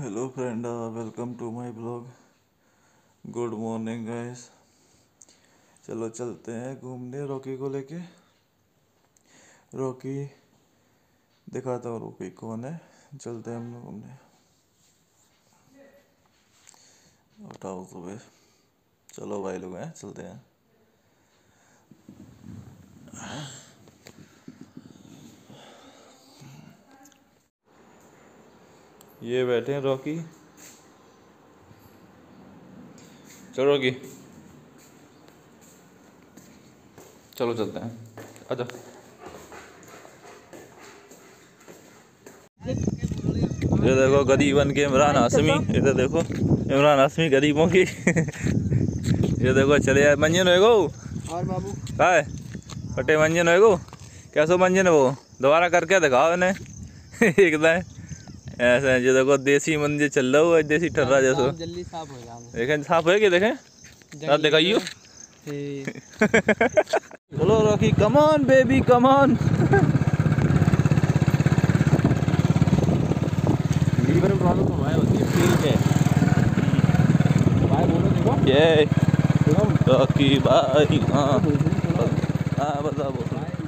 Hello friend welcome to my blog good morning guys चलो चलते हैं घूमने, रॉकी को लेके। रॉकी, दिखाता हूँ रॉकी कौन है। चलते हैं हम लोग घूमने। उठाओ सुबह। चलो भाई लोग हैं, चलते हैं। ये बैठे हैं रॉकी। चलो रॉकी। चलो चलते हैं। अच्छा ये देखो गरीबन के इमरान हाशमी इधर देखो। इमरान हाशमी गरीबों की। ये देखो चले आए। मंजन होएगो और बाबू? का है फटे मंजन होएगो कैसो मंजन है वो? दोबारा करके दिखाओ इन्हें। एकदम ऐसे जो देखो देसी मंदिर चल रहा हुआ देसी ठर्रा जैसो। जल्दी साफ़ हो जाएँगे देखें साफ़ है क्या देखें? साफ़ दिखाइयो चलो Rocky come on baby come on liver problem तो है होती है ठीक है। भाई बोलो देखो। ये रॉकी भाई हाँ। हाँ बताओ बोलो।